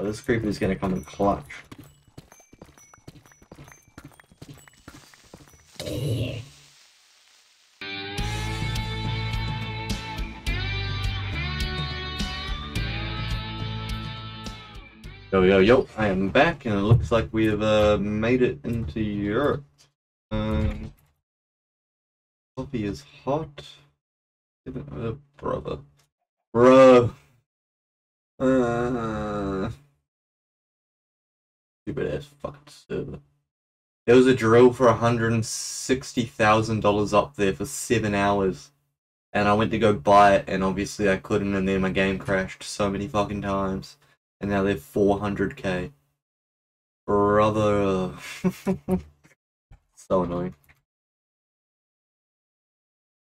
Oh, this creeper is gonna come in clutch. Yo, yo, yo, I am back, and it looks like we have uh, made it into Europe. Um, coffee is hot. Uh, brother. Bro. Uh, Stupid ass fucking server. There was a drill for $160,000 up there for seven hours. And I went to go buy it, and obviously I couldn't, and then my game crashed so many fucking times. And now they're 400k. Brother. so annoying.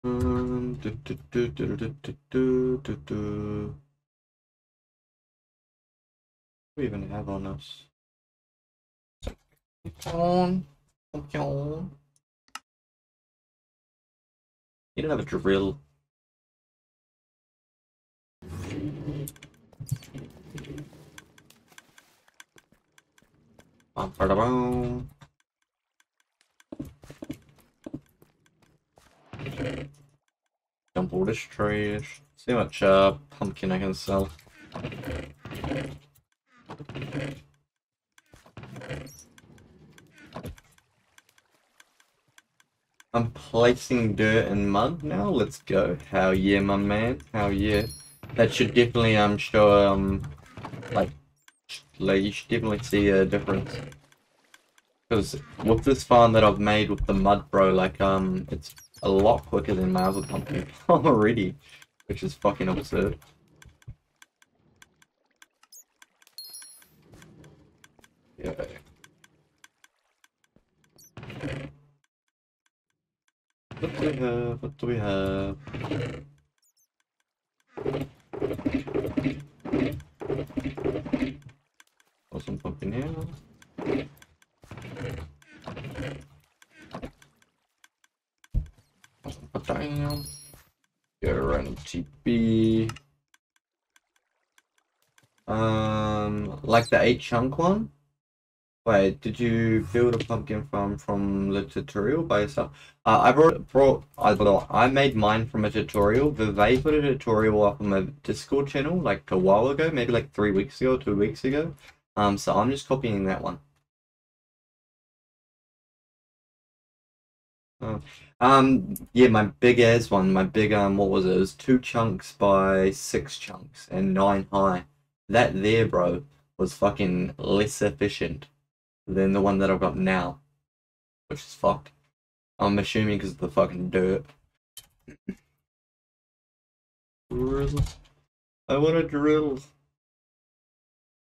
Um, do, do, do, we even have on us? Come. You don't have a drill. Bum, ba, da. Dump all this trash. See how much uh, pumpkin I can sell. I'm placing dirt and mud now. Let's go. How yeah, my man. How yeah. That should definitely um show um like like you should definitely see a difference. Because with this farm that I've made with the mud bro, like um it's a lot quicker than my other pumpkin already. Which is fucking absurd. Yeah. What do we have? What do we have? Got some pumpkin here. Put down. Get a random TP. Um, like the eight chunk one. Wait, did you build a pumpkin farm from the tutorial by yourself? Uh, I brought, brought I brought, I made mine from a tutorial. Vivay put a tutorial up on my Discord channel like a while ago, maybe like three weeks ago, two weeks ago. Um, so I'm just copying that one. Oh. Um, yeah, my big as one, my big um, what was it? It was two chunks by six chunks and nine high. That there, bro, was fucking less efficient than the one that I've got now, which is fucked. I'm assuming because of the fucking dirt. Drill. I want a drill.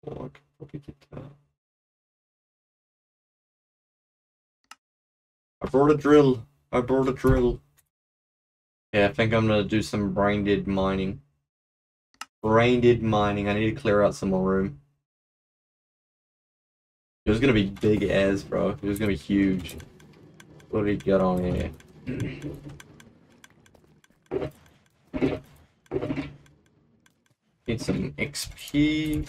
Oh, I get that. I brought a drill. I brought a drill. Yeah, I think I'm gonna do some brain dead mining. Brain dead mining. I need to clear out some more room. It was gonna be big as, bro. It was gonna be huge. What do we got on here? Need some XP.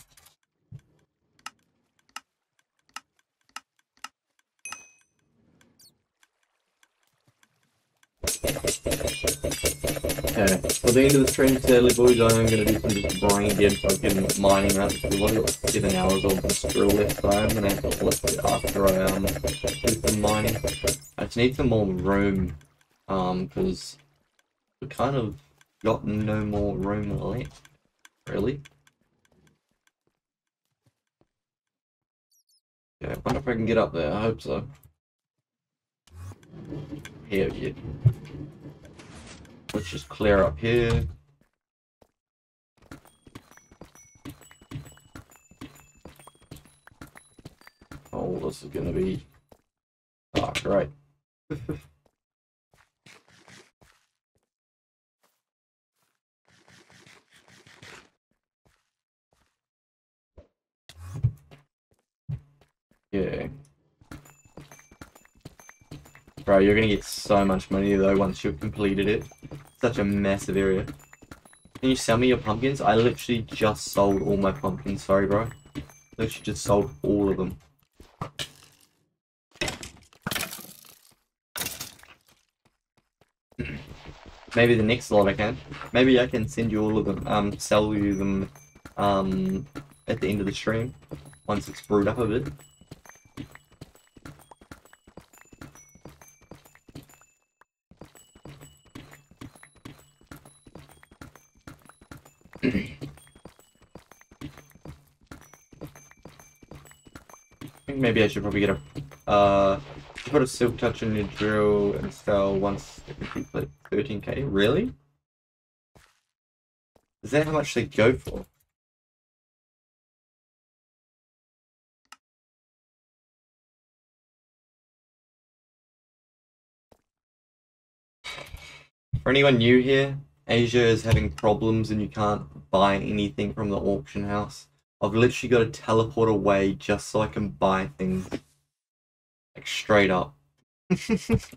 Okay, for the end of the stream, sadly, boys, I am going to do some just brain dead fucking mining up I've only got seven hours of this drill left, so I'm going to have to flip it after I um, do some mining. I just need some more room, um, because we kind of got no more room left, really. Yeah, I wonder if I can get up there, I hope so. Yeah. Let's just clear up here. Oh, this is gonna be... Oh, great. yeah. Bro, you're gonna get so much money though once you've completed it. Such a massive area. Can you sell me your pumpkins? I literally just sold all my pumpkins, sorry bro. Should just sold all of them. Maybe the next lot I can. Maybe I can send you all of them, um, sell you them, um, at the end of the stream, once it's brewed up a bit. Maybe I should probably get a, uh, put a silk touch in your drill and sell once it completes like 13k. Really? Is that how much they go for? For anyone new here, Asia is having problems and you can't buy anything from the auction house. I've literally got to teleport away just so I can buy things. Like straight up. That's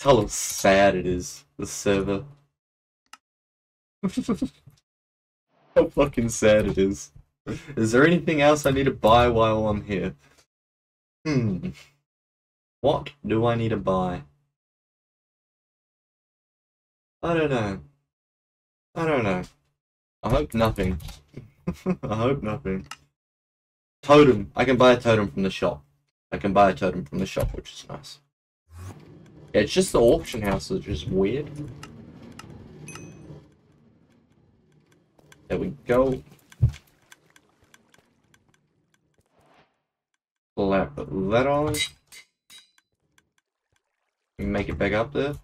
how sad it is, the server. how fucking sad it is. Is there anything else I need to buy while I'm here? Hmm. What do I need to buy? I don't know. I don't know. I hope nothing. I hope nothing. Totem. I can buy a totem from the shop. I can buy a totem from the shop, which is nice. Yeah, it's just the auction house is just weird. There we go. Slap that on. Make it back up there.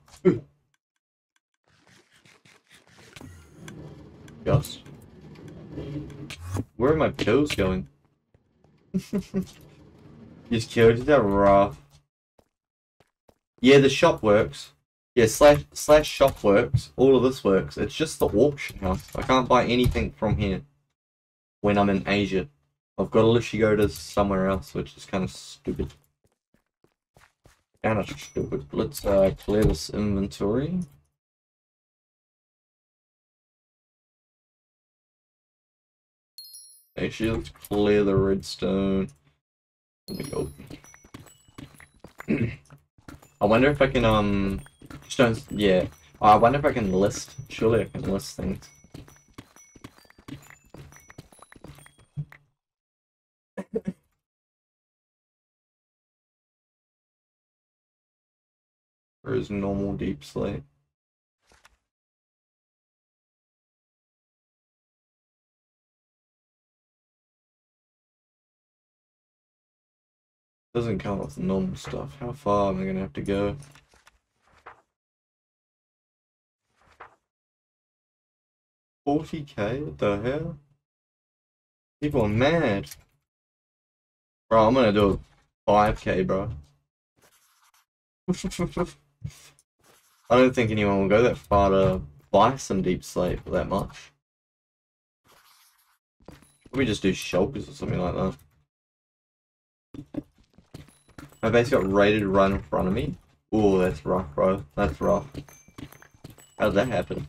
Just. Where are my pills going? Just killed that rough. Yeah, the shop works. Yeah, slash slash shop works. All of this works. It's just the auction house. I can't buy anything from here when I'm in Asia. I've got to literally go to somewhere else, which is kind of stupid. Kind of stupid. Let's uh, clear this inventory. Actually, let's clear the redstone. Let me go. I wonder if I can, um, stones, yeah. I wonder if I can list. Surely I can list things. or is normal deep slate? Doesn't count with normal stuff. How far am I gonna have to go? Forty K? What the hell? People are mad. Bro, I'm gonna do a 5k, bro. I don't think anyone will go that far to buy some deep slate for that much. Let me just do shulkers or something like that. My base got raided right in front of me. Ooh, that's rough, bro. That's rough. How did that happen?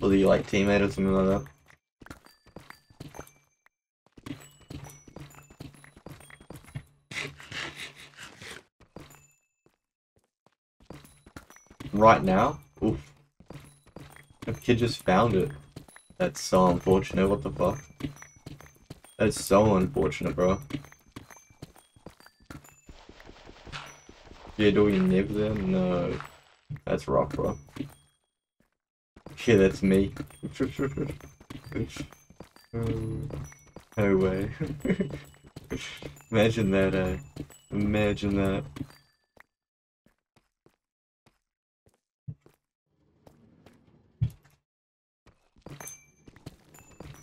Was he like teammate or something like that? Right now? Oof. The kid just found it. That's so unfortunate, what the fuck? That's so unfortunate, bro. Yeah, do we nib them? No. That's rough, bro. Yeah, that's me. no way. Imagine that, eh? Imagine that.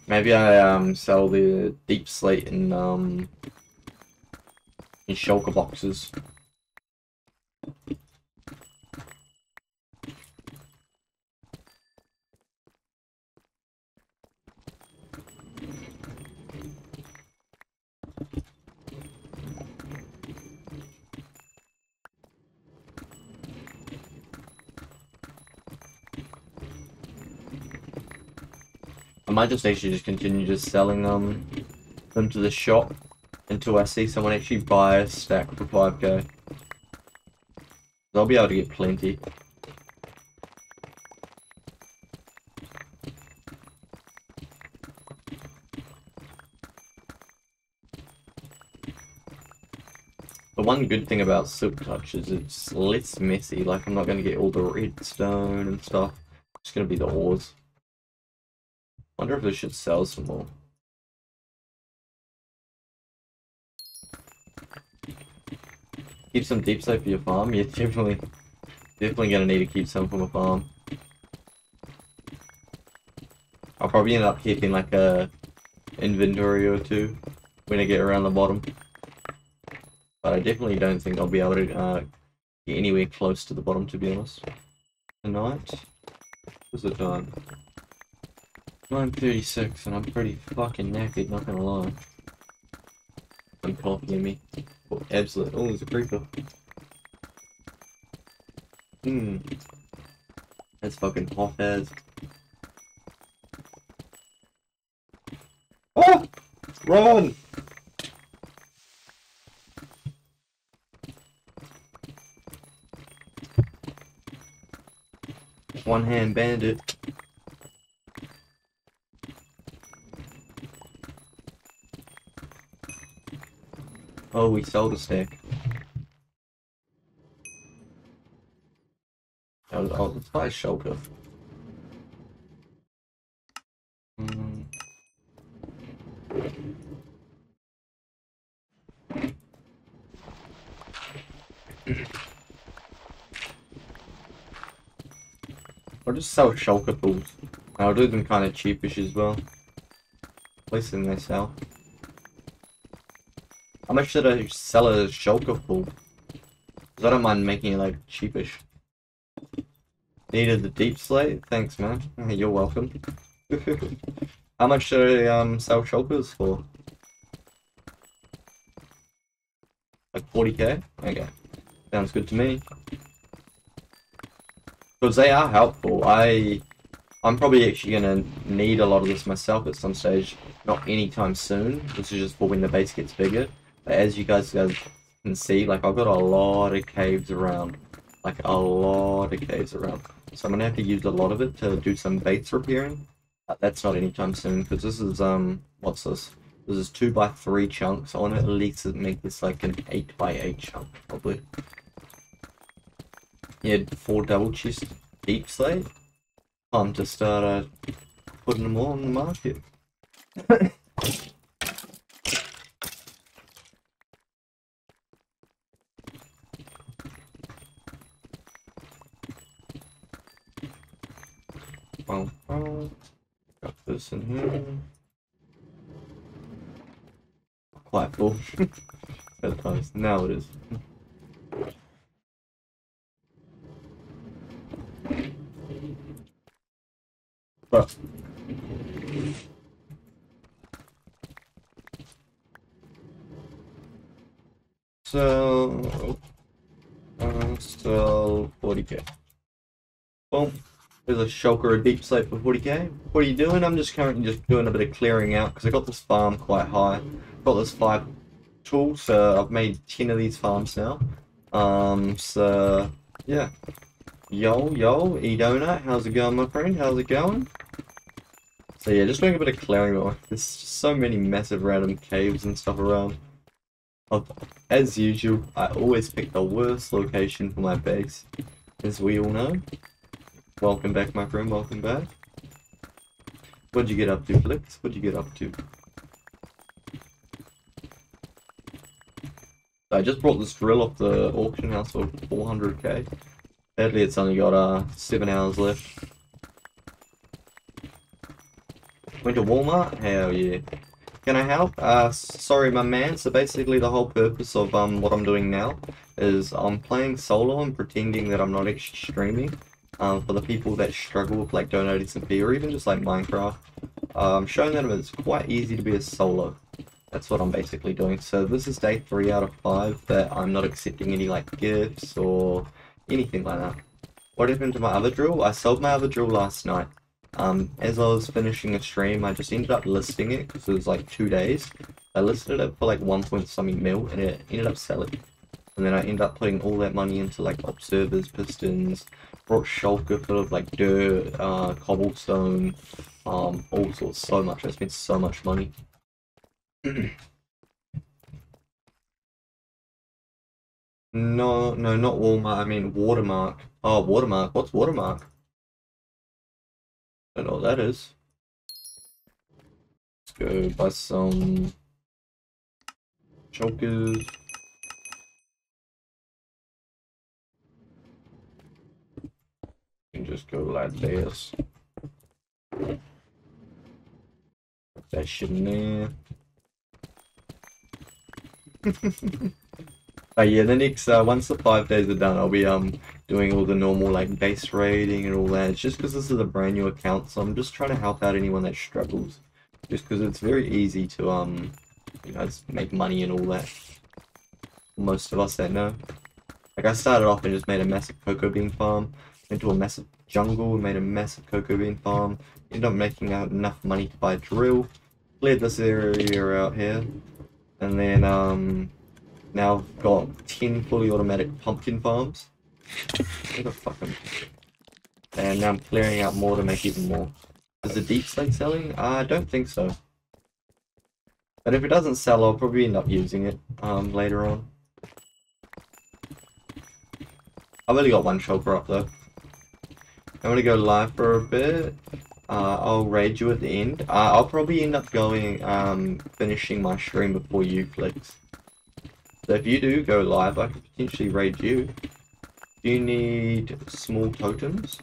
Maybe I um sell the deep slate in um in shulker boxes. I just actually just continue just selling um them to the shop until I see someone actually buy a stack for 5k. I'll be able to get plenty. The one good thing about Silk Touch is it's less messy, like I'm not going to get all the redstone and stuff. It's going to be the ores. Wonder if this should sell some more. Keep some deep slate for your farm. You're definitely, definitely gonna need to keep some from a farm. I'll probably end up keeping like a inventory or two when I get around the bottom. But I definitely don't think I'll be able to uh, get anywhere close to the bottom to be honest. Tonight? What's the time? 9.36 and I'm pretty fucking naked, not gonna lie. I'm copying me. Oh, absolute. Oh, there's a creeper. Hmm. That's fucking hot as. Oh! Run! One hand bandit. Oh, we sold a stack. Oh, oh let's buy a shulker. I'll just sell shulker pools. I'll do them kind of cheapish as well. At least then they sell. How much should I sell a shulker pool? Because I don't mind making it like cheapish. Needed the deep slate? Thanks man. You're welcome. How much should I um sell shulkers for? Like 40k? Okay. Sounds good to me. Because they are helpful. I I'm probably actually gonna need a lot of this myself at some stage. Not anytime soon. This is just for when the base gets bigger. As you guys, guys can see, like I've got a lot of caves around. Like a lot of caves around. So I'm gonna have to use a lot of it to do some base repairing. But that's not anytime soon because this is um what's this? This is two by three chunks. I want to at least make this like an eight by eight chunk probably. Yeah, four double chest deep slate. Time to start uh, putting them all on the market. Well, well, got this in here. Quite full. That's Now it is. But so uh, so 40k. Boom. There's a shulker, a deep slate for 40k. What are you doing? I'm just currently just doing a bit of clearing out because I got this farm quite high. Got this five tools, so I've made 10 of these farms now. Um, so yeah. Yo, yo, Edona, how's it going, my friend? How's it going? So yeah, just doing a bit of clearing. There's just so many massive random caves and stuff around. As usual, I always pick the worst location for my base, as we all know. Welcome back, my friend. Welcome back. What'd you get up to, Flix? What'd you get up to? I just brought this drill off the auction house for 400k. Sadly, it's only got uh, 7 hours left. Went to Walmart? Hell yeah. Can I help? Uh, sorry my man, so basically the whole purpose of um what I'm doing now is I'm playing solo and pretending that I'm not actually streaming um, for the people that struggle with like DonutSMP or even just like Minecraft. Um, showing them it's quite easy to be a solo. That's what I'm basically doing. So this is day 3 out of 5 that I'm not accepting any like gifts or anything like that. What happened to my other drill? I sold my other drill last night. Um, as I was finishing a stream, I just ended up listing it because it was like two days. I listed it for like one point something mil, and it ended up selling. And then I end up putting all that money into like observers, pistons, brought shulker full of like dirt, uh, cobblestone, um, all sorts, so much. I spent so much money. no, no, not Walmart. I mean Watermark. Oh, Watermark. What's Watermark? I don't know what that is. Let's go buy some chokers. Can just go like this. That shit in there. but yeah, the next uh, once the five days are done, I'll be um doing all the normal like base raiding and all that. It's just because this is a brand new account, so I'm just trying to help out anyone that struggles. Just because it's very easy to um you know make money and all that. Most of us that know. Like I started off and just made a massive cocoa bean farm into a massive jungle, made a massive cocoa bean farm, ended up making out enough money to buy a drill, cleared this area out here, and then um, now I've got 10 fully automatic pumpkin farms. Fucking... And now I'm clearing out more to make even more. Is the deep slate selling? I don't think so. But if it doesn't sell, I'll probably end up using it um, later on. I've only got one shulker up though. I'm gonna go live for a bit. Uh, I'll raid you at the end. Uh, I'll probably end up going, um, finishing my stream before you, Flex. So if you do go live, I could potentially raid you. Do you need small totems?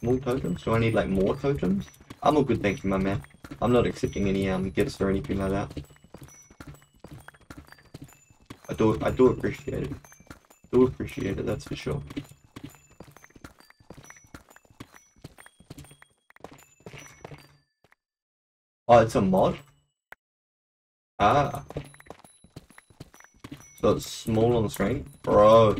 Small totems? Do I need, like, more totems? I'm all good, thank you, my man. I'm not accepting any, um, gifts or anything like that. I do, I do appreciate it. I Do appreciate it, that's for sure. Oh, it's a mod? Ah. So it's small on the screen? Bro,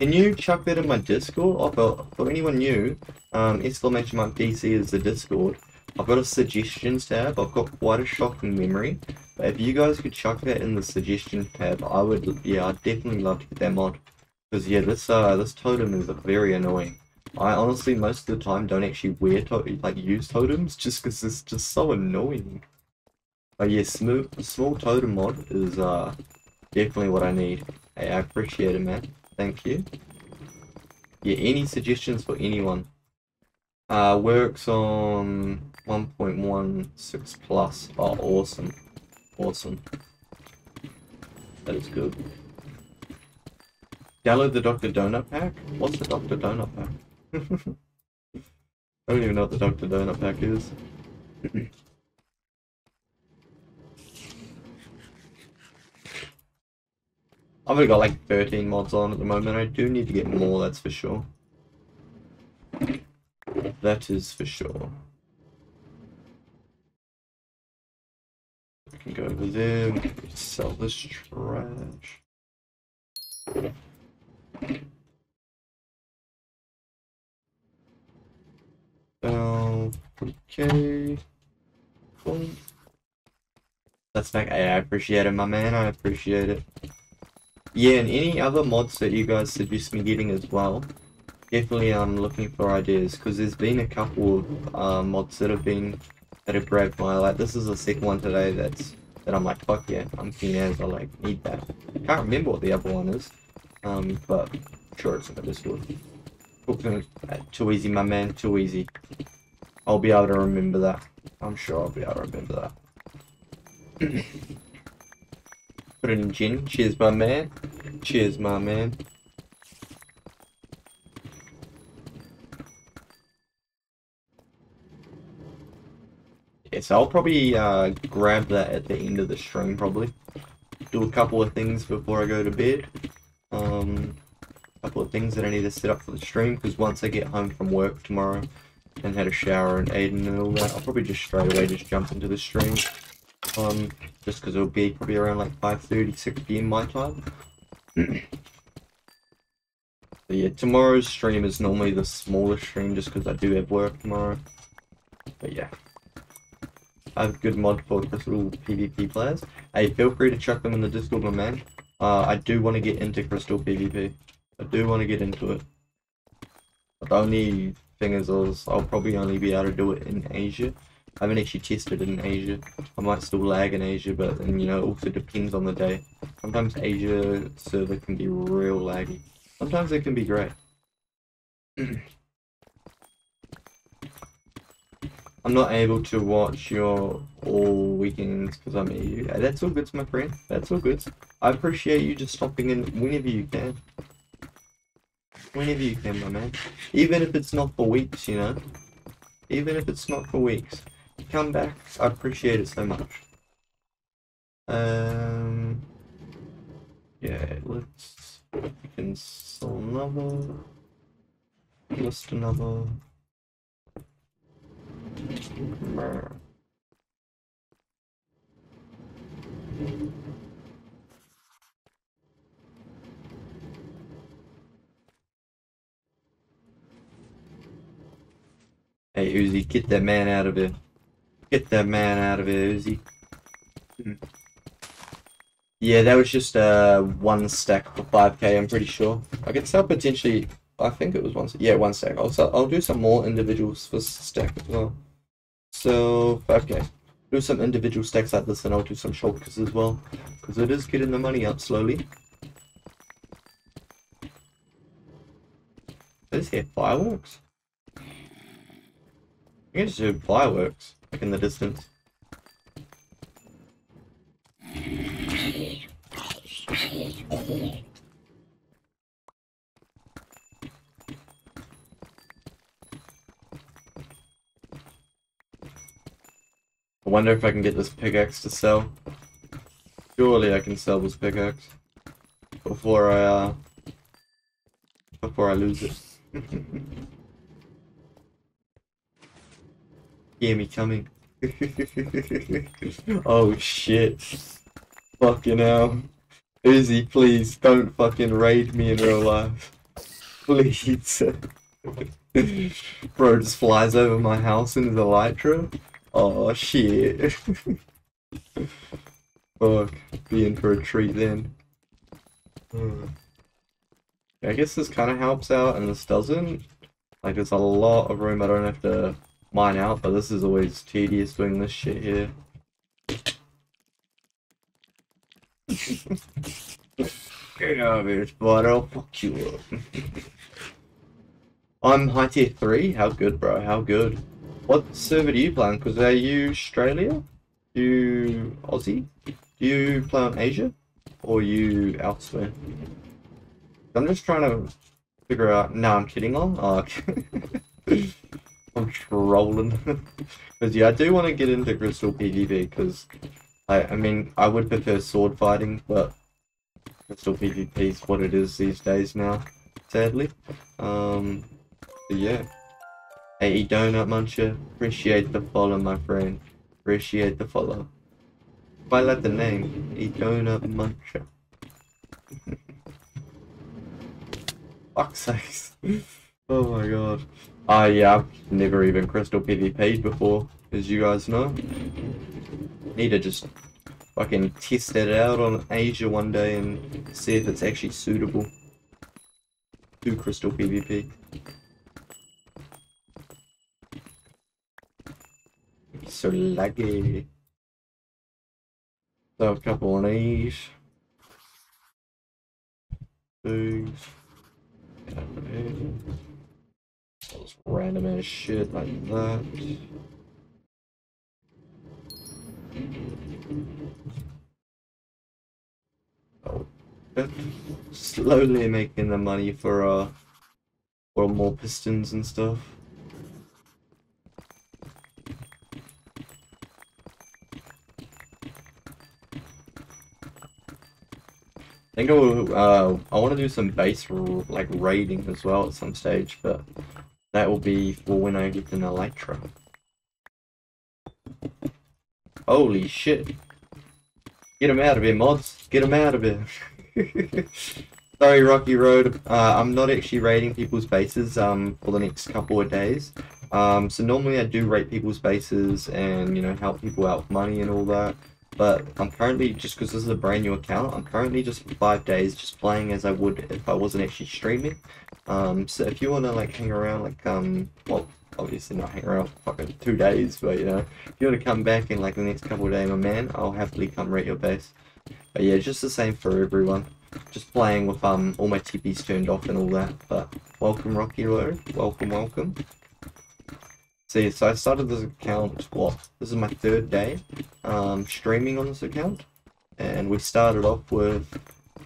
can you chuck that in my Discord? Oh, for, for anyone new, um, exclamation mark DC is the Discord. I've got a suggestions tab. I've got quite a shocking memory. But if you guys could chuck that in the suggestions tab, I would, yeah, I'd definitely love to get that mod. Because, yeah, this, uh, this totem is very annoying. I honestly most of the time don't actually wear to like use totems just because it's just so annoying. But yeah, smooth, small totem mod is uh definitely what I need. Hey, I appreciate it, man. Thank you. Yeah, any suggestions for anyone? Uh, works on 1.16 plus. Oh, awesome. Awesome. That is good. Download the Dr. Donut pack? What's the Dr. Donut pack? I don't even know what the Dr. Donut pack is. I've only got like 13 mods on at the moment. I do need to get more, that's for sure. That is for sure. I can go over there, sell this trash. Okay. Cool. That's like, I appreciate it, my man. I appreciate it. Yeah, and any other mods that you guys suggest me getting as well. Definitely I'm um, looking for ideas because there's been a couple of uh, mods that have been that have grabbed my like. This is the second one today that's that I'm like, fuck yeah, I'm keen as I like need that. Can't remember what the other one is, um, but I'm sure it's in the Discord. Too easy, my man. Too easy. I'll be able to remember that. I'm sure I'll be able to remember that. Put it in gin. Cheers, my man. Cheers, my man. Yeah, so I'll probably uh, grab that at the end of the stream, probably. Do a couple of things before I go to bed. Um, couple of things that I need to set up for the stream because once I get home from work tomorrow and had a shower and Aiden and all that, I'll probably just straight away just jump into the stream. Um, just because it'll be probably around like 5.30, 6 p.m. my time. but yeah, tomorrow's stream is normally the smallest stream just because I do have work tomorrow. But yeah. I have good mod for Crystal PvP players. Hey, feel free to chuck them in the Discord, my man. Uh, I do want to get into Crystal PvP. I do want to get into it. The only thing is, I'll probably only be able to do it in Asia. I haven't actually tested it in Asia. I might still lag in Asia, but and, you know, it also depends on the day. Sometimes Asia server can be real laggy. Sometimes it can be great. I'm not able to watch your all weekends because I'm EU. That's all good, my friend. That's all good. I appreciate you just stopping in whenever you can. Whenever you can, my man. Even if it's not for weeks, you know. Even if it's not for weeks. Come back. I appreciate it so much. Um. Yeah, let's. We can sell another. List another. Hey Uzi, get that man out of here. Get that man out of here, Uzi. Hmm. Yeah, that was just uh, one stack for 5k, I'm pretty sure. I could sell potentially, I think it was one, yeah, one stack. I'll, sell, I'll do some more individuals for stack as well. So, 5k. Do some individual stacks like this and I'll do some shulkers as well. Because it is getting the money up slowly. Is here fireworks? I can just do fireworks, like in the distance. I wonder if I can get this pickaxe to sell. Surely I can sell this pickaxe before I uh before I lose it. Hear me coming. oh shit. Fucking hell. Uzi, please don't fucking raid me in real life. Please. Bro just flies over my house in his elytra. Oh shit. Fuck. Be in for a treat then. Hmm. I guess this kind of helps out and this doesn't. Like there's a lot of room I don't have to mine out, but this is always tedious doing this shit here. Get out of here, but I'll fuck you up. I'm high tier 3? How good, bro? How good? What server do you play on? Because are you Australia? You Aussie? Do you play on Asia? Or you elsewhere? I'm just trying to figure out. No, I'm kidding on. Oh, okay. I'm trolling. Because yeah, I do want to get into Crystal PvP because I, I mean, I would prefer sword fighting, but Crystal PvP is what it is these days now, sadly. Um, yeah. Hey, Donut Muncher, appreciate the follow, my friend. Appreciate the follow. If I like the name, a Donut Muncher. Fuck's sakes. oh my god. Ah, uh, yeah, I've never even Crystal PvP'd before, as you guys know. Need to just fucking test it out on Asia one day and see if it's actually suitable to Crystal PvP. so laggy. So a couple of these. Just random ass shit like that. Oh, slowly making the money for uh for more pistons and stuff. I think I will, uh, I want to do some base like raiding as well at some stage, but that will be for when I get an Elytra. Holy shit. Get him out of here, mods. Get him out of here. Sorry, Rocky Road. Uh, I'm not actually raiding people's bases um, for the next couple of days. Um, so normally I do rate people's bases and you know help people out with money and all that. But I'm currently just because this is a brand new account. I'm currently just for five days just playing as I would if I wasn't actually streaming. Um, so if you wanna like hang around, like um, well, obviously not hang around for fucking two days, but you know, if you wanna come back in like the next couple of days, my man, I'll happily come rate your base. But yeah, just the same for everyone. Just playing with um all my TPs turned off and all that. But welcome, Rocky Road. Welcome, welcome. See, so I started this account, what, this is my third day um, streaming on this account. And we started off with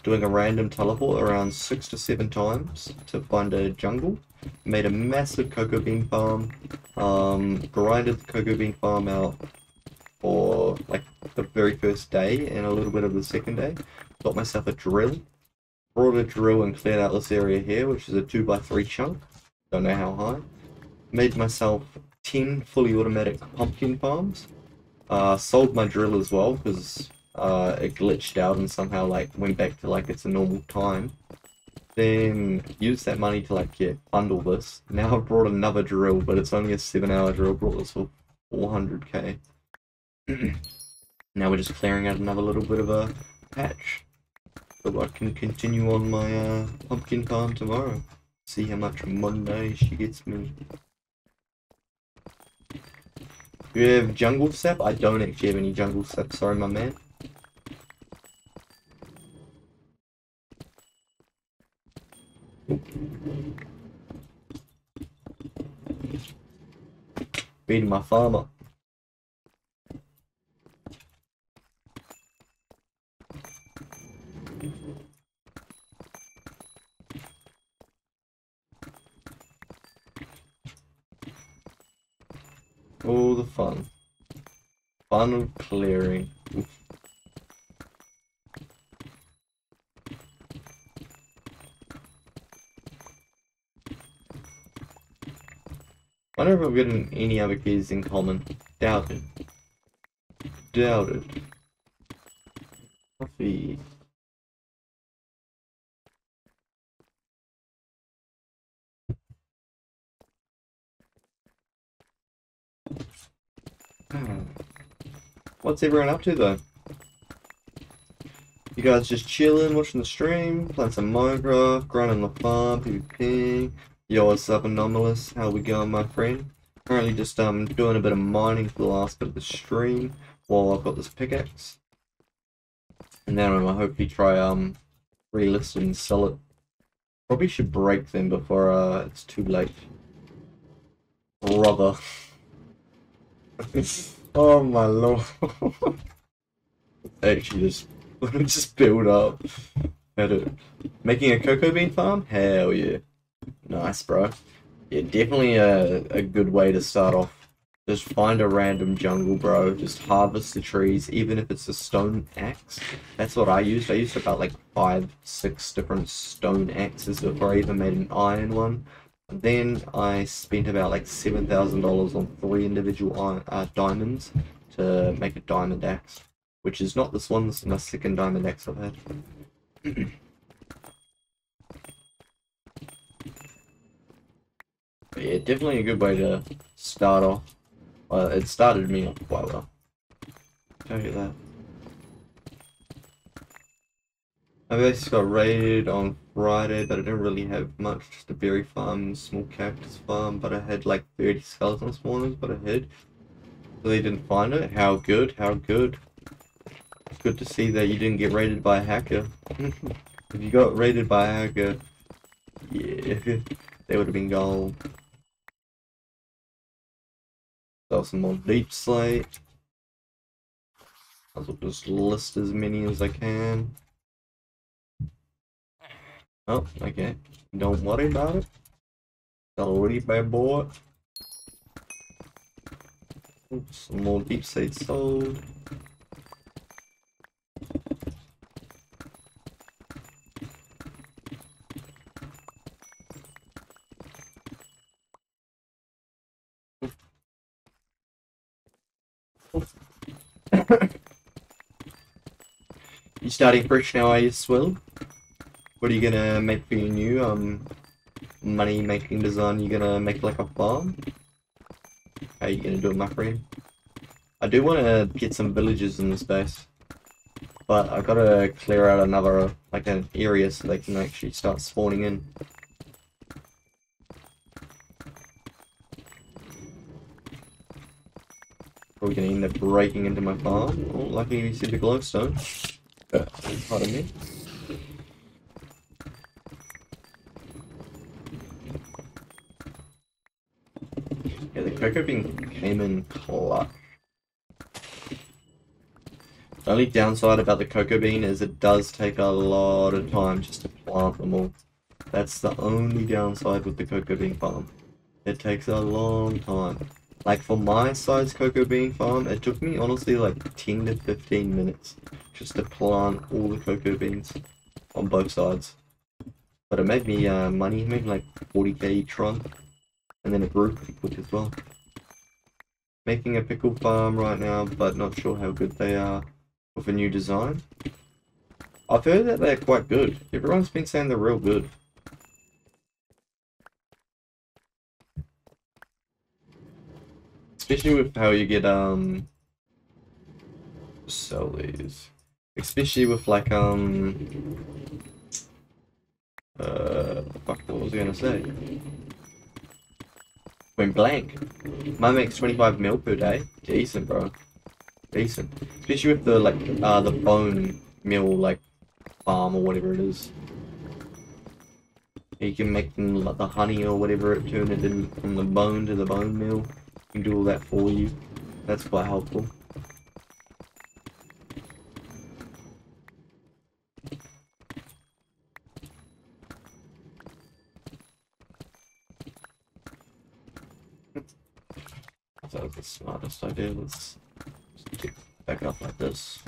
doing a random teleport around six to seven times to find a jungle. Made a massive cocoa bean farm, um, grinded the cocoa bean farm out for like the very first day and a little bit of the second day. Got myself a drill, brought a drill and cleared out this area here, which is a 2 by 3 chunk. Don't know how high. Made myself 10 fully automatic pumpkin farms. Uh, sold my drill as well because uh, it glitched out and somehow like went back to like it's a normal time. Then used that money to like get bundle this. Now I've brought another drill, but it's only a 7 hour drill. Brought this for 400k. now we're just clearing out another little bit of a patch. So I can continue on my uh, pumpkin farm tomorrow. See how much Monday she gets me. You have jungle sap? I don't actually have any jungle sap, sorry my man. Feeding my farmer. All the fun. Fun of clearing. Oof. wonder if I've getting any other keys in common. Doubt it. Doubt it. Coffee. What's everyone up to though? You guys just chilling, watching the stream, playing some Minecraft, grinding the farm, PvP. Yo, what's up, Anomalous? How we going, my friend? Currently just um doing a bit of mining for the last bit of the stream while I've got this pickaxe. And then I'm gonna hopefully try um relist and sell it. Probably should break them before uh it's too late. Brother. oh my lord. Actually just just build up. Making a cocoa bean farm? Hell yeah. Nice, bro. Yeah, definitely a, a good way to start off. Just find a random jungle, bro. Just harvest the trees, even if it's a stone axe. That's what I used. I used about like five, six different stone axes before I even made an iron one. Then I spent about like $7,000 on three individual uh, diamonds to make a diamond axe. Which is not this one, this is my second diamond axe I've had. yeah, definitely a good way to start off. Well, it started me off quite well. Tell you that. I basically got raided on Friday, but I didn't really have much. Just a berry farm, small cactus farm, but I had like 30 skeleton spawners, but I had. So they didn't find it. How good, how good. It's good to see that you didn't get raided by a hacker. if you got raided by a hacker, yeah, they would have been gone. Sell some more deep slate. I'll just list as many as I can. Oh, okay. Don't worry about it. Already bad boy. Some more deep slate sold. you starting fresh now, you, Swill? What are you gonna make for your new um money making design? You gonna make like a farm? How are you gonna do it, my friend? I do want to get some villages in this base. But I gotta clear out another, like an area so they can actually start spawning in. Probably gonna end up breaking into my farm. Oh, lucky you see the glowstone. Pardon me. Cocoa bean came in clutch. The only downside about the cocoa bean is it does take a lot of time just to plant them all. That's the only downside with the cocoa bean farm. It takes a long time. Like for my size cocoa bean farm, it took me honestly like 10 to 15 minutes just to plant all the cocoa beans on both sides. But it made me uh, money, it made like 40k each run. And then it grew pretty quick as well. Making a pickle farm right now, but not sure how good they are with a new design. I've heard that they're quite good. Everyone's been saying they're real good. Especially with how you get, um... Sell these. Especially with, like, um... Uh... Fuck, what was I gonna say? Went blank. Mine makes 25 mil per day. Decent, bro. Decent. Especially with the, like, uh, the bone meal, like, farm or whatever it is. You can make them, like, the honey or whatever it, turn it in from the bone to the bone meal can do all that for you. That's quite helpful. The smartest idea. Let's get back up like this.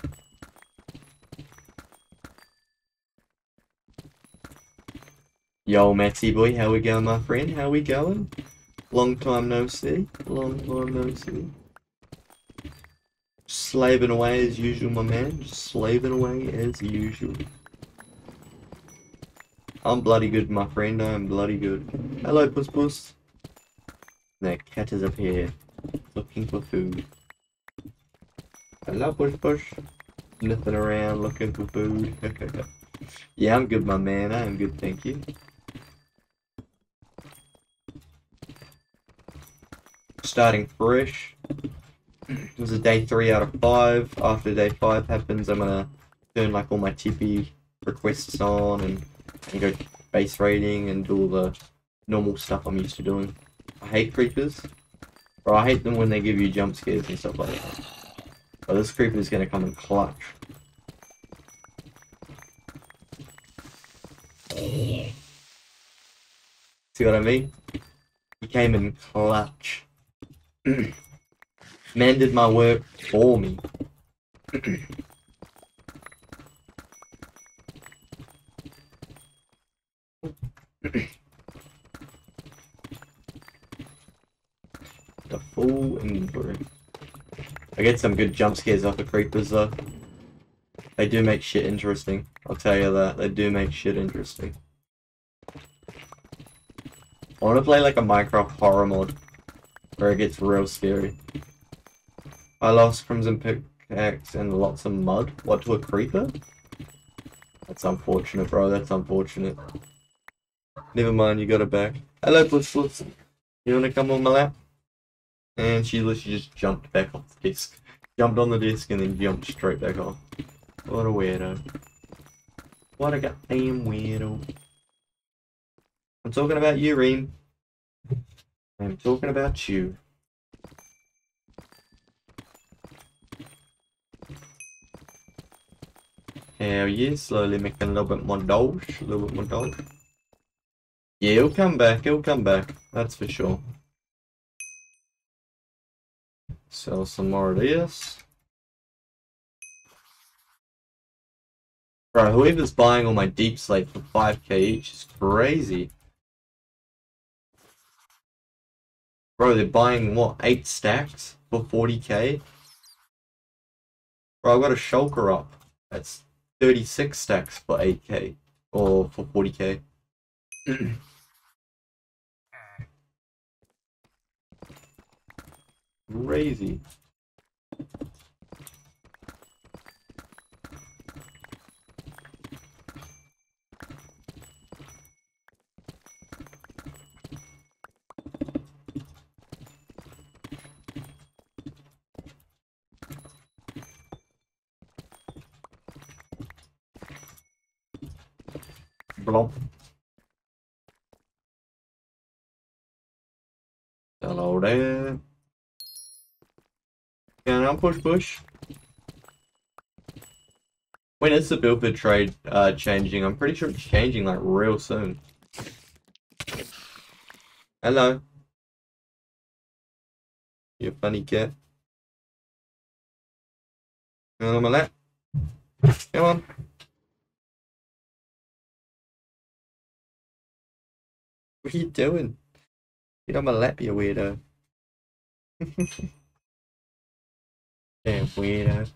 Yo, Maxi boy, how we going, my friend? How we going? Long time no see. Long time no see. Slaving away as usual, my man. Just slaving away as usual. I'm bloody good, my friend. I am bloody good. Hello, Puss Puss. That cat is up here, looking for food. Hello, Puss Puss. Sniffing around, looking for food. yeah, I'm good, my man. I am good, thank you. starting fresh. Was a day three out of five. After day five happens, I'm gonna turn like all my TP requests on and, and go base raiding and do all the normal stuff I'm used to doing. I hate creepers. Or I hate them when they give you jump scares and stuff like that. But this creeper is gonna come in clutch. See what I mean? He came in clutch. Man did my work for me. the full inventory. I get some good jump scares off the creepers though. They do make shit interesting. I'll tell you that. They do make shit interesting. I want to play like a Minecraft horror mod where it gets real scary. I lost Crimson Pickaxe and lots of mud. What, to a creeper? That's unfortunate, bro. That's unfortunate. Never mind, you got it back. Hello, Puss You wanna come on my lap? And she literally just jumped back off the desk. Jumped on the desk and then jumped straight back off. What a weirdo. What a goddamn weirdo. I'm talking about you, Reem. I'm talking about you. Hell yeah, slowly making a little bit more doge, a little bit more doge. Yeah, he'll come back, he'll come back, that's for sure. Sell some more of this. Bro, whoever's buying all my deep slate for 5k each is crazy. Bro, they're buying, what, 8 stacks for 40k? Bro, I've got a shulker up. That's 36 stacks for 8k. Or for 40k. crazy. Blomp. Hello there. I'll push push. When is the per trade uh, changing? I'm pretty sure it's changing like real soon. Hello. You funny cat. Come on my lap. Come on. What are you doing? Get on my lap, you weirdo. Damn weirdo.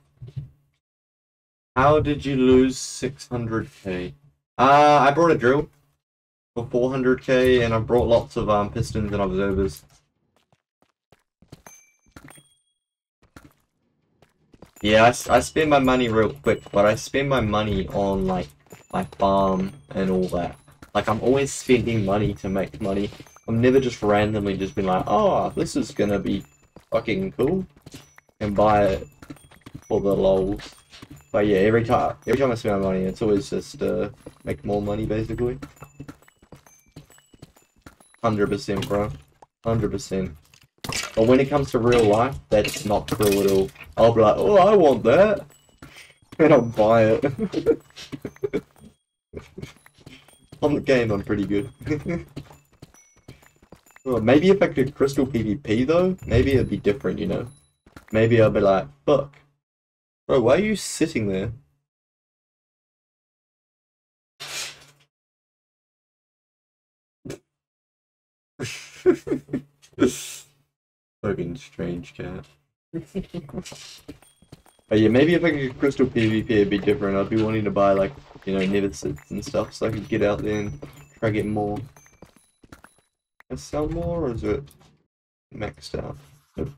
How did you lose 600k? Uh, I brought a drill for 400k and I brought lots of um, pistons and observers. Yeah, I, I spend my money real quick, but I spend my money on like my farm and all that. Like I'm always spending money to make money. I'm never just randomly just been like, oh, this is gonna be fucking cool, and buy it for the lols. But yeah, every time every time I spend my money, it's always just uh, make more money basically. Hundred percent, bro. Hundred percent. But when it comes to real life, that's not true at all. I'll be like, oh, I want that, and I'll buy it. On the game, I'm pretty good. well, maybe if I could crystal PvP though, maybe it'd be different, you know? Maybe I'll be like, fuck. Bro, why are you sitting there? Fucking strange cat. But yeah, maybe if I could get crystal PvP it'd be different. I'd be wanting to buy like, you know, Nevisits and stuff so I could get out there and try get more. I sell more or is it maxed out? Nope.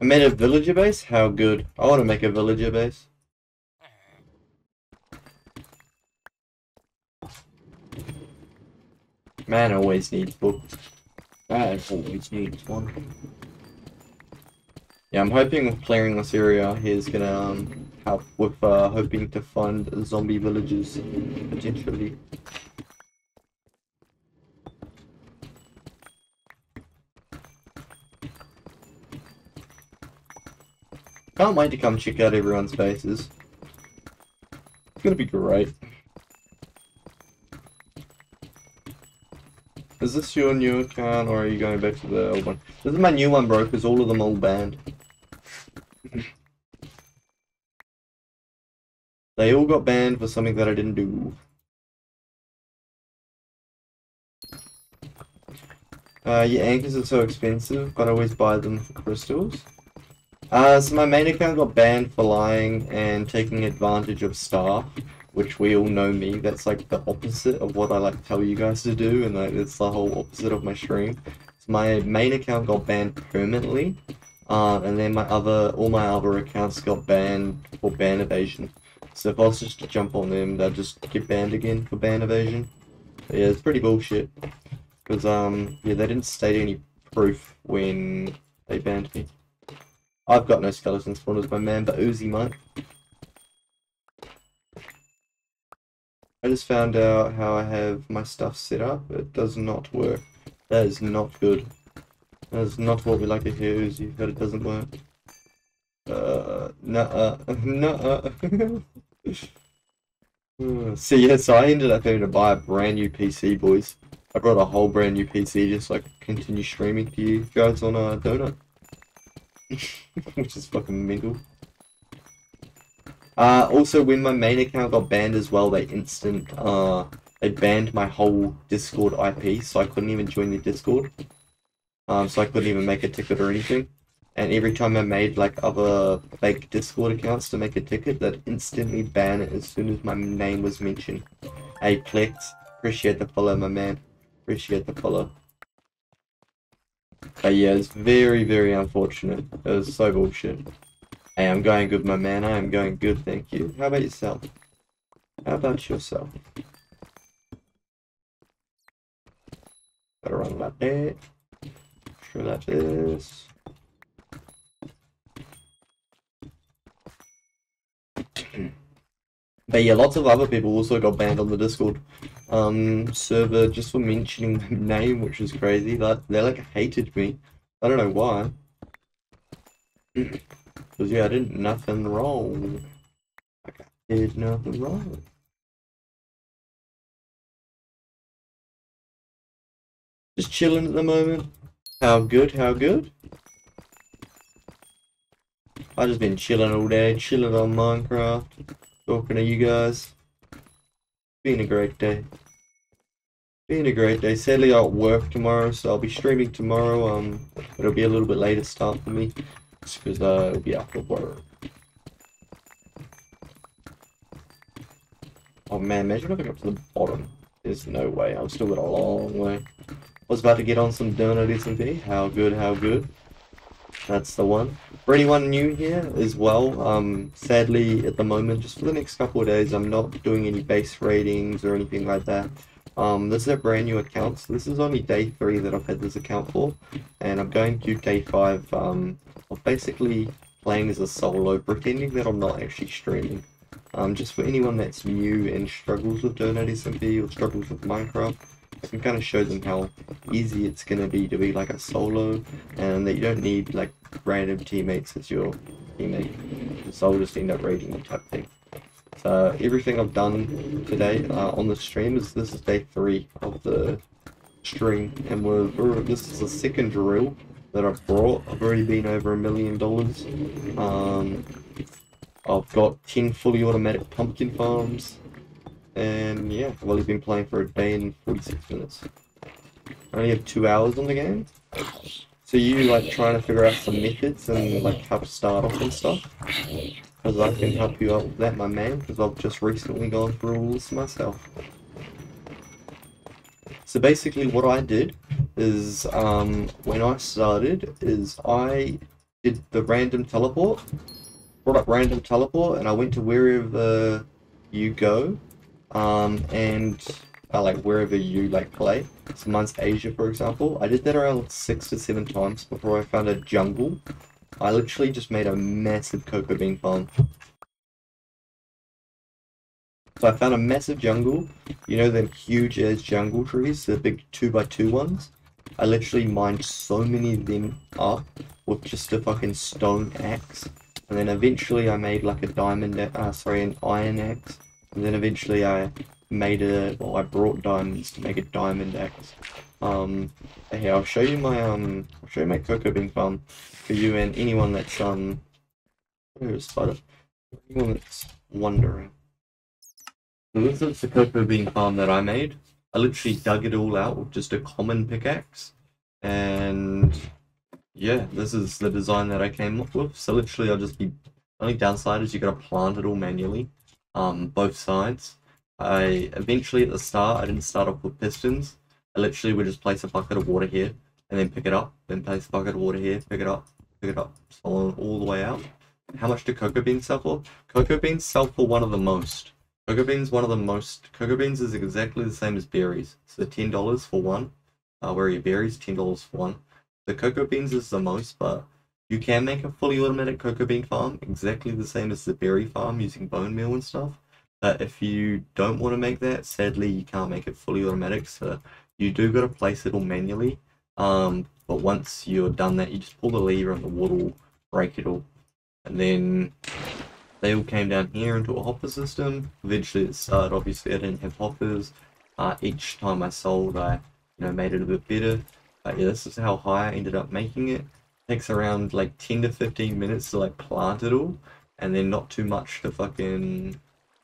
I made a villager base? How good. I want to make a villager base. Man always needs books. Man always needs one. Yeah, I'm hoping clearing this area is gonna um, help with uh, hoping to find zombie villages, potentially. Can't wait to come check out everyone's faces. It's gonna be great. Is this your new account or are you going back to the old one? This is my new one, bro, because all of them all banned. they all got banned for something that I didn't do. Uh, your anchors are so expensive, but I always buy them for crystals. Uh, so my main account got banned for lying and taking advantage of staff which we all know me, that's like the opposite of what I like to tell you guys to do, and like it's the whole opposite of my stream. So my main account got banned permanently, uh, and then my other, all my other accounts got banned for ban evasion. So if I was just to jump on them, they'd just get banned again for ban evasion. But yeah, it's pretty bullshit. Because, um, yeah, they didn't state any proof when they banned me. I've got no skeleton spawners, my man, but Uzi might. I just found out how I have my stuff set up. It does not work. That is not good. That is not what we like to hear, Uzi, that it doesn't work. Uh, nuh-uh, nuh-uh. so yeah, so I ended up having to buy a brand new PC, boys. I brought a whole brand new PC just so I could continue streaming to you guys on a uh, donut. Which is fucking mental. Uh, also, when my main account got banned as well, they instant, uh, they banned my whole Discord IP, so I couldn't even join the Discord. Um, so I couldn't even make a ticket or anything. And every time I made, like, other fake Discord accounts to make a ticket, that instantly ban it as soon as my name was mentioned. Hey, Plex. Appreciate the follow, my man. Appreciate the follow. But yeah, it's very, very unfortunate. It was so bullshit. Hey, I'm going good, my man. I am going good, thank you. How about yourself? How about yourself? Gotta run like that. Sure like this. But yeah, lots of other people also got banned on the Discord um, server just for mentioning my name, which is crazy. Like they like hated me. I don't know why. Because yeah, I did nothing wrong. Like I did nothing wrong. Just chilling at the moment. How good? How good? I just been chilling all day, chilling on Minecraft, talking to you guys. Been a great day. Been a great day. Sadly, I'll work tomorrow, so I'll be streaming tomorrow. Um, it'll be a little bit later start for me, just because uh, it'll be after work. Oh man, imagine if I got to the bottom. There's no way. I've still got a long way. Was about to get on some donut SMP. How good, how good. That's the one. For anyone new here as well, um, sadly at the moment, just for the next couple of days, I'm not doing any base ratings or anything like that. Um, this is a brand new account, so this is only day 3 that I've had this account for, and I'm going to day 5 um, of basically playing as a solo, pretending that I'm not actually streaming. Um, just for anyone that's new and struggles with Donut SMP or struggles with Minecraft, Can kind of show them how easy it's going to be to be like a solo and that you don't need like random teammates as your teammate. So I'll just end up raiding you type thing. So everything I've done today uh, on the stream is this is day three of the stream and we're, we're this is the second drill that I've brought. I've already been over a million dollars. Um, I've got 10 fully automatic pumpkin farms. And yeah, I've only been playing for a day and 46 minutes. I only have two hours on the game. So you like trying to figure out some methods and like how to start off and stuff? Because I can help you out with that, my man, because I've just recently gone through all this myself. So basically what I did is, um, when I started, is I did the random teleport, brought up random teleport, and I went to wherever you go, um, and uh, like wherever you like play. So mine's Asia, for example. I did that around six to seven times before I found a jungle. I literally just made a massive cocoa bean farm. So I found a massive jungle. You know them huge as jungle trees, the big two by two ones. I literally mined so many of them up with just a fucking stone axe. And then eventually I made like a diamond, uh, sorry, an iron axe. And then eventually I made a, well, I brought diamonds to make a diamond axe. Um, here, I'll show you my, um, I'll show you my cocoa bean farm for you and anyone that's, um, is spider? Anyone that's wondering. So this is the cocoa bean farm that I made. I literally dug it all out with just a common pickaxe. And yeah, this is the design that I came up with. So literally I'll just be, only downside is you gotta plant it all manually um, both sides. I eventually at the start I didn't start off with pistons. I literally would just place a bucket of water here and then pick it up, then place a bucket of water here, pick it up, pick it up, so all the way out. How much do cocoa beans sell for? Cocoa beans sell for one of the most. Cocoa beans one of the most. Cocoa beans is exactly the same as berries. So ten dollars for one. Uh, where are your berries? Ten dollars for one. The cocoa beans is the most, but you can make a fully automatic cocoa bean farm exactly the same as the berry farm using bone meal and stuff. But if you don't want to make that, sadly you can't make it fully automatic, so you do got to place it all manually. Um, but once you're done that, you just pull the lever and the water will break it all. And then they all came down here into a hopper system. Eventually it started, obviously I didn't have hoppers. Uh, each time I sold, I you know made it a bit better. But yeah, this is how high I ended up making it takes around like 10 to 15 minutes to like plant it all and then not too much to fucking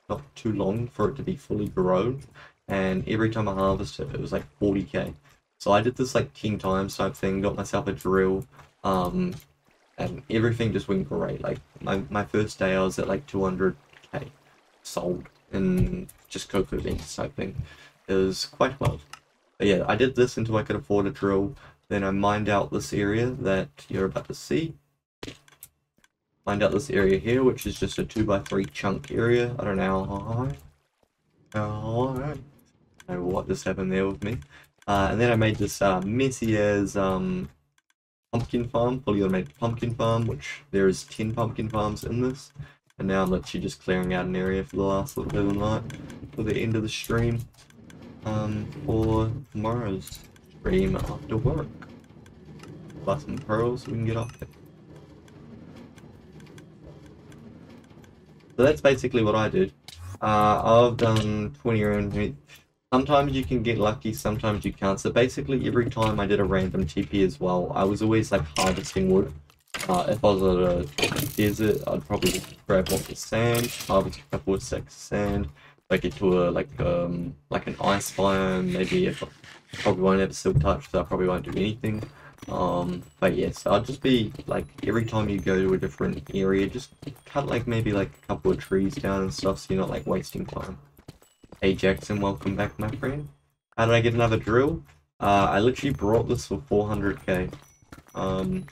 not too long for it to be fully grown and every time I harvested it was like 40k so I did this like 10 times type thing got myself a drill um and everything just went great like my, my first day I was at like 200k sold and just cocoa beans type thing. It was quite well. But yeah, I did this until I could afford a drill. Then I mined out this area that you're about to see. Mined out this area here, which is just a 2x3 chunk area. I don't know how high. How high. I don't know what just happened there with me. Uh, and then I made this uh, messy as um, pumpkin farm, fully automated pumpkin farm, which there is 10 pumpkin farms in this. And now I'm literally just clearing out an area for the last little bit of the night, for the end of the stream, um, for tomorrow's stream after work. Buy some pearls so we can get off it. So that's basically what I did. Uh, I've done 20 around Sometimes you can get lucky, sometimes you can't. So basically, every time I did a random TP as well, I was always like harvesting wood. Uh, if I was at a desert, I'd probably grab one of sand, harvest a couple of sacks of sand, make it to a like um like an ice biome. Maybe if probably won't ever silk touch, so I probably won't do anything. Um, but yes, I'll just be like every time you go to a different area, just cut like maybe like a couple of trees down and stuff, so you're not like wasting time. Hey Jackson, welcome back, my friend. How did I get another drill? Uh, I literally brought this for 400k. Um,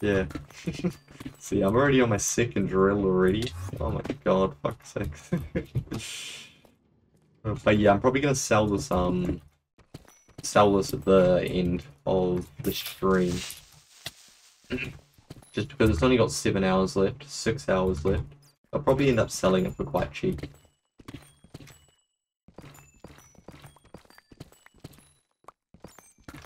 yeah. See, I'm already on my second drill already. Oh my god, fuck's sake. but yeah, I'm probably gonna sell this, um, sell this at the end of the stream. Just because it's only got 7 hours left, 6 hours left. I'll probably end up selling it for quite cheap.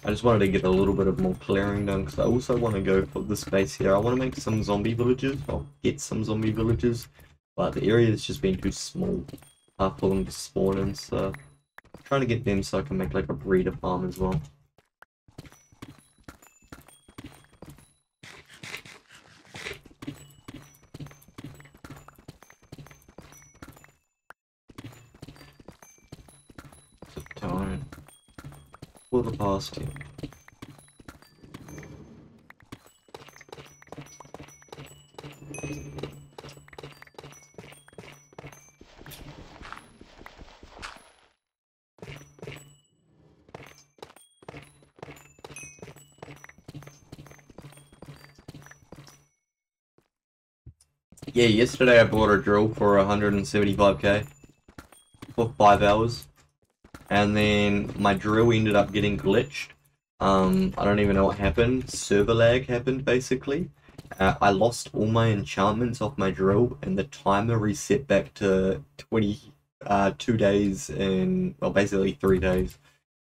I just wanted to get a little bit of more clearing done because I also want to go for the space here. I want to make some zombie villages. I'll get some zombie villages, but the area has just been too small uh, for them to spawn in. So trying to get them so I can make like a breeder farm as well. Time for the Yeah, yesterday I bought a drill for 175k for 5 hours. And then my drill ended up getting glitched. Um, I don't even know what happened. Server lag happened, basically. Uh, I lost all my enchantments off my drill, and the timer reset back to 20, uh, two days and, well, basically three days.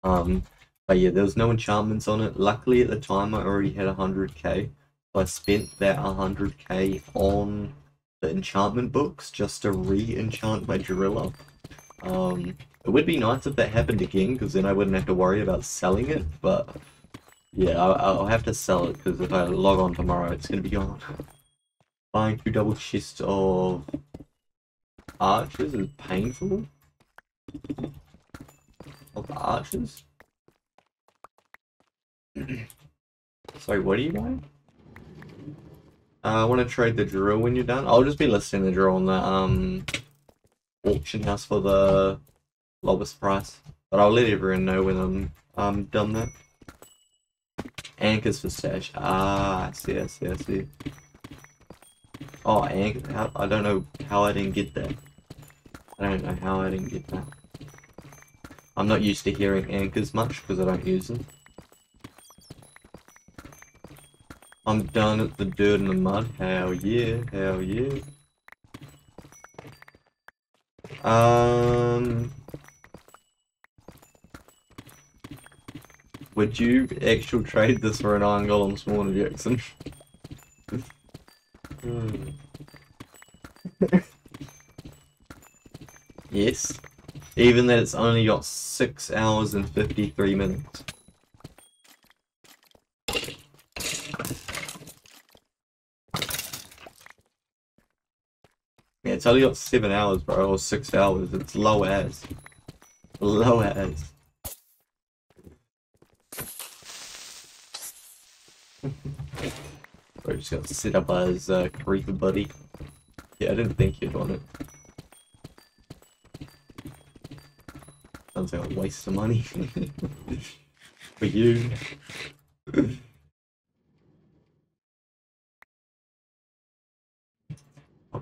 Um, but yeah, there was no enchantments on it. Luckily, at the time, I already had 100k. So I spent that 100k on the enchantment books just to re-enchant my Driller. Um, it would be nice if that happened again, because then I wouldn't have to worry about selling it, but yeah, I'll, I'll have to sell it, because if I log on tomorrow, it's going to be gone. Buying two double chests of archers is painful. Of archers? Sorry, what are you buying? Uh, I want to trade the drill when you're done. I'll just be listing the drill on the um auction house for the lowest price. But I'll let everyone know when I'm um done that. Anchors for stash. Ah, I see, I see, I see. Oh, anchor. I don't know how I didn't get that. I don't know how I didn't get that. I'm not used to hearing anchors much because I don't use them. I'm done at the dirt and the mud. Hell yeah, hell yeah. Um, would you actually trade this for an iron golem spawner, Jackson? hmm. yes. Even that it's only got 6 hours and 53 minutes. It's only got seven hours, bro, or six hours. It's low as. Low as. bro, just got set up as uh, creeper buddy. Yeah, I didn't think you'd want it. sounds like a waste of money. For you.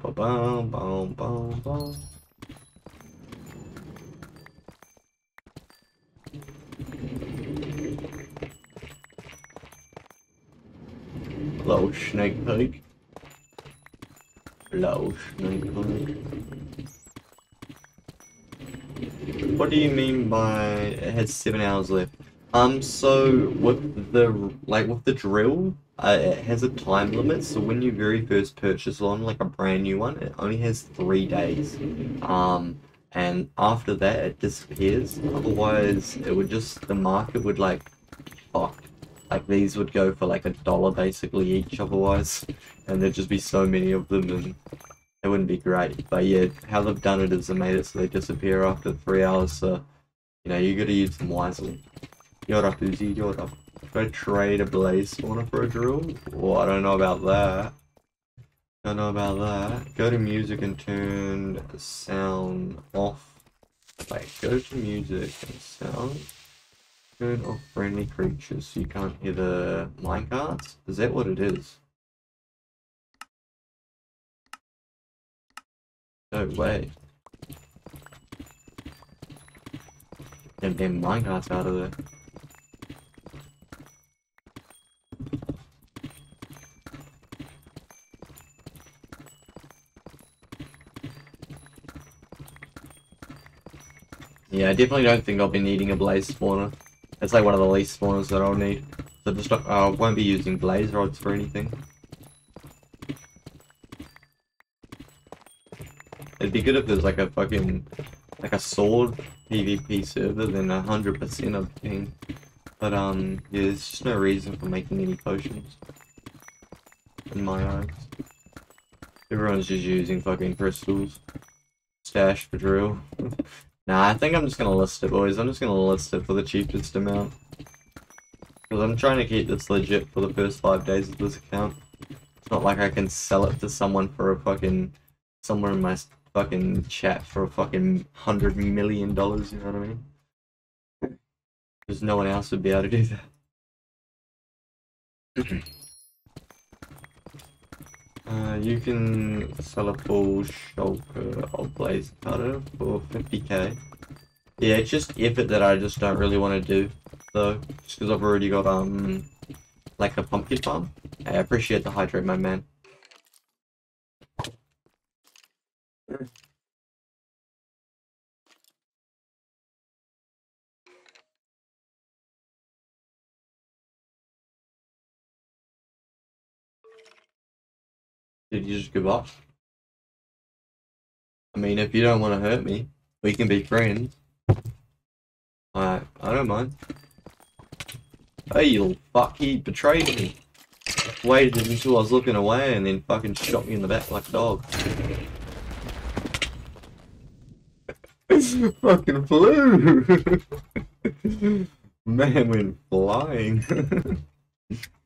Ba-ba-bum, bum, bum, bum. Hello, snake pig. Hello, snake pig. What do you mean by it has seven hours left? Um, so with the like with the drill, uh, it has a time limit. So when you very first purchase one, like a brand new one, it only has three days. Um, and after that, it disappears. Otherwise, it would just the market would like fuck. Like these would go for like a dollar basically each. Otherwise, and there'd just be so many of them and it wouldn't be great. But yeah, how they've done it is they made it so they disappear after three hours. So you know you got to use them wisely. You're up, Uzi. You're up. Should I trade a blaze spawner for a drill? Oh, I don't know about that. Don't know about that. Go to music and turn sound off. Wait, go to music and sound. Turn off friendly creatures so you can't hear the minecarts? Is that what it is? No way. Them damn minecarts out of there. Yeah, I definitely don't think I'll be needing a blaze spawner. It's like one of the least spawners that I'll need. So just uh, I uh, won't be using blaze rods for anything. It'd be good if there's like a fucking like a sword PvP server, then a hundred percent of thing. But um, yeah, there's just no reason for making any potions. In my eyes. Everyone's just using fucking crystals. Stash for drill. Nah, I think I'm just gonna list it, boys. I'm just gonna list it for the cheapest amount. Because I'm trying to keep this legit for the first five days of this account. It's not like I can sell it to someone for a fucking... Somewhere in my fucking chat for a fucking hundred million dollars, you know what I mean? Because no one else would be able to do that. Uh, you can sell a full shulker of blaze cutter for 50k. Yeah, it's just effort that I just don't really want to do, though, just because I've already got, um, like a pumpkin farm. I appreciate the hydrate, my man. Did you just give up? I mean, if you don't want to hurt me, we can be friends. Alright, I don't mind. Hey, you little fuck, he betrayed me. Waited until I was looking away and then fucking shot me in the back like a dog. fucking flew! Man went flying.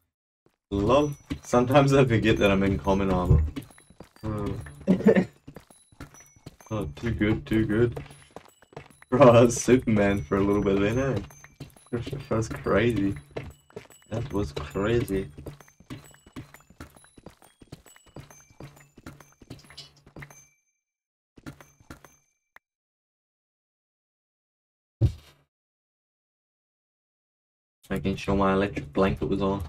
Love. Sometimes I forget that I'm in common armor. Oh, oh too good, too good. Bro, I was Superman for a little bit then, eh? That was crazy. That was crazy. Making sure my electric blanket was on.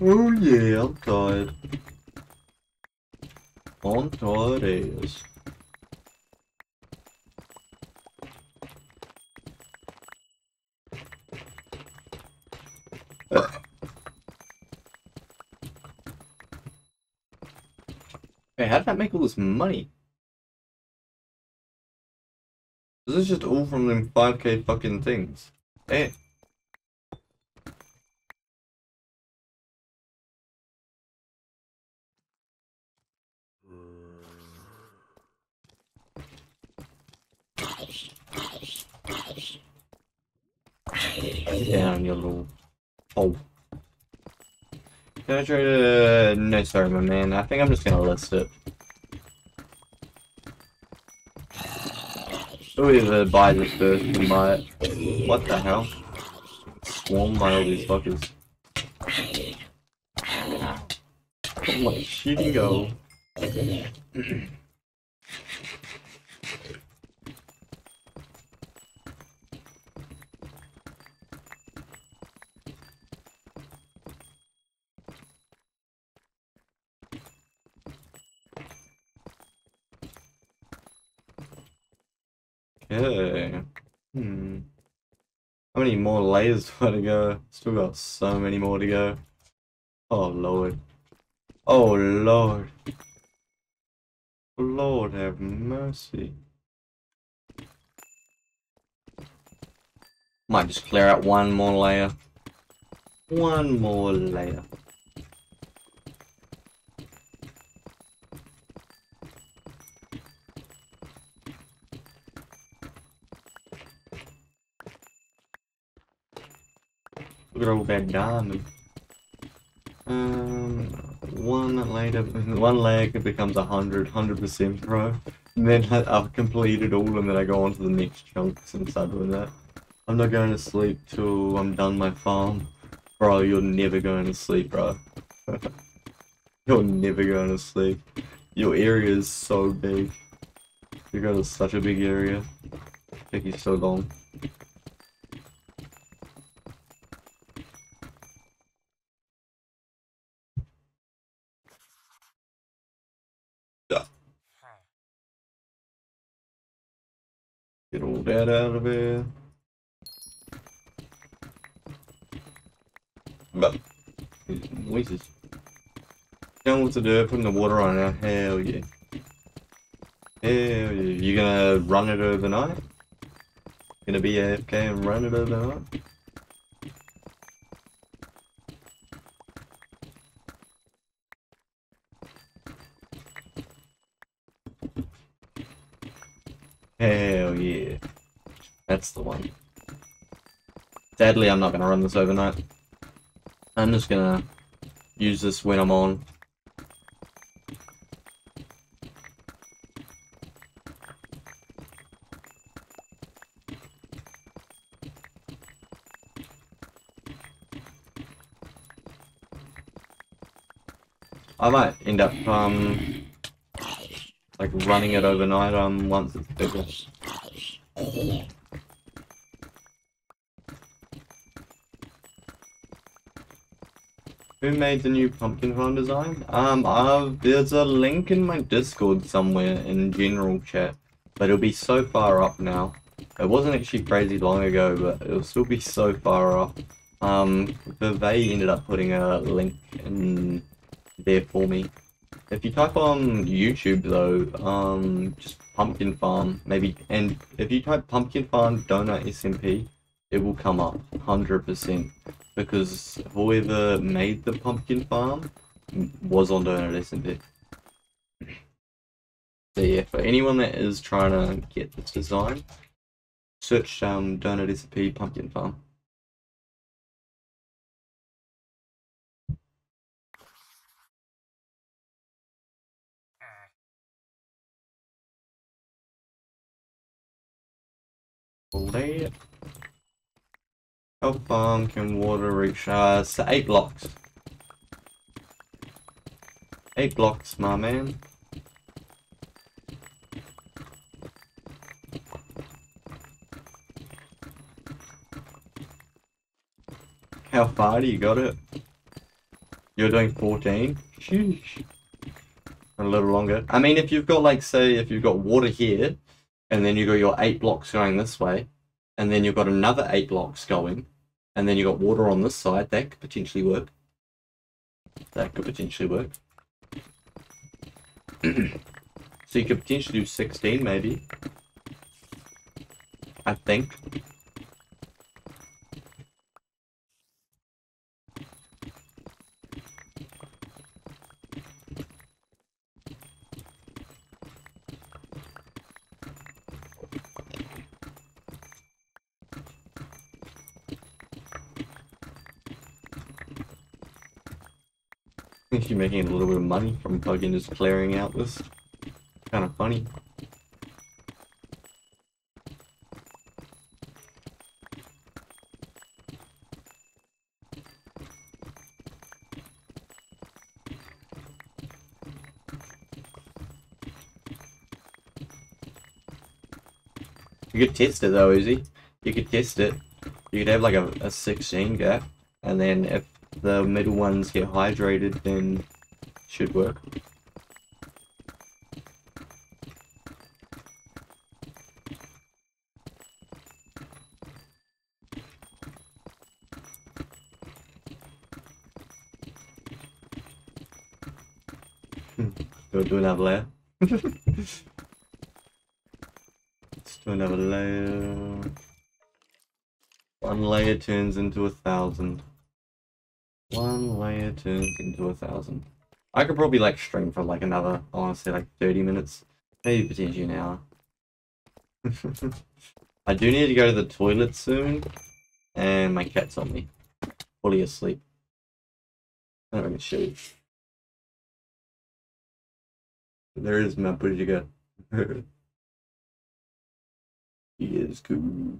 Oh yeah, I'm tired. I'm tired as. Hey, how did that make all this money? This is just all from them 5k fucking things. Hey. Down your little hole. Try to... Uh, no, sorry, my man. I think I'm just gonna list it. Whoever buys this first buy it. What the hell? Swarmed by all these fuckers. Oh my shitty go. Okay. Hmm. How I to go? Still got so many more to go. Oh lord. Oh lord. Lord have mercy. Might just clear out one more layer. One more layer. All that diamond. Um, one later, one leg becomes a hundred, hundred percent pro. And then I've completed all, and then I go on to the next chunks and start doing that. I'm not going to sleep till I'm done my farm. Bro, you're never going to sleep, bro. you're never going to sleep. Your area is so big. You got such a big area. Take you so long. Get out of here. But, noises. Down with the dirt, putting the water on now. Hell yeah. Hell yeah. You gonna run it overnight? Gonna be AFK and run it overnight? Hell yeah. That's the one. Sadly, I'm not going to run this overnight. I'm just going to use this when I'm on. I might end up, um, like running it overnight um once it's bigger. Who made the new pumpkin farm design? Um, uh, there's a link in my Discord somewhere in general chat, but it'll be so far up now. It wasn't actually crazy long ago, but it'll still be so far up. Um, they ended up putting a link in there for me. If you type on YouTube though, um, just Pumpkin Farm, maybe, and if you type Pumpkin Farm Donut SMP, it will come up 100% because whoever made the Pumpkin Farm was on Donut SMP. So yeah, for anyone that is trying to get this design, search um, Donut SMP Pumpkin Farm. Late. How far can water reach? So eight blocks. Eight blocks, my man. How far do you got it? You're doing 14? Sheesh. A little longer. I mean, if you've got, like, say, if you've got water here, and then you got your eight blocks going this way, and then you've got another eight blocks going, and then you've got water on this side. That could potentially work. That could potentially work. so you could potentially do 16 maybe. I think. Making a little bit of money from fucking just clearing out this. Kind of funny. You could test it though, Uzi. You could test it. You could have like a, a 16 gap, and then if the middle ones get hydrated, then should work. Hmm, Go do another layer. Let's do another layer. One layer turns into a thousand. Turns into a thousand. I could probably like stream for like another, say like 30 minutes. Maybe potentially an hour. I do need to go to the toilet soon. And my cat's on me. Fully asleep. I don't gonna show you. There is my Bujiga. he is cool.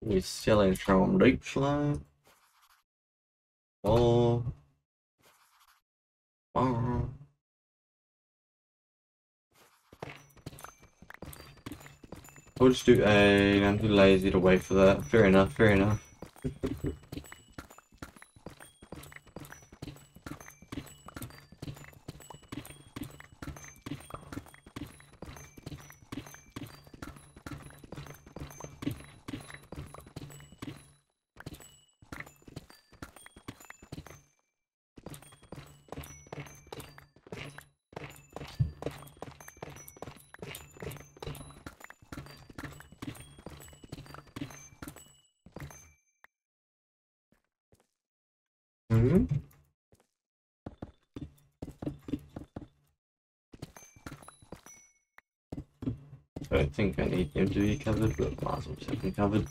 We're selling from slime. Oh. Oh. I'll just do a. I'm too lazy to wait for that. Fair enough, fair enough. I think I need him to be covered, but have him covered.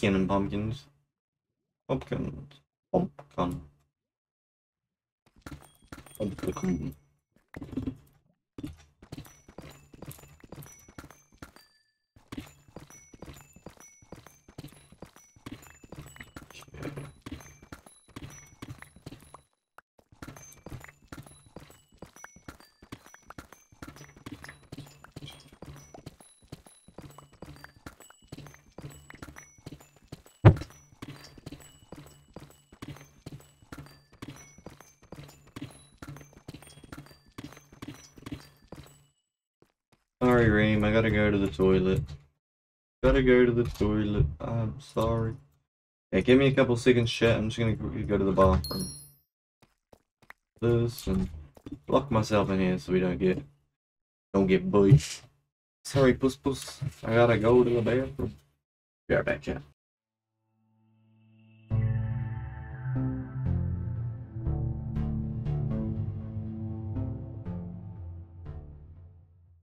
And. Pumpkins. Pumpkin. Pumpkin. Sorry, Reem, I gotta go to the toilet. Gotta go to the toilet. I'm sorry. Yeah, give me a couple seconds, chat. I'm just gonna go to the bathroom. This and lock myself in here so we don't get don't get bullied. Sorry, puss puss. I gotta go to the bathroom. Be right back, chat.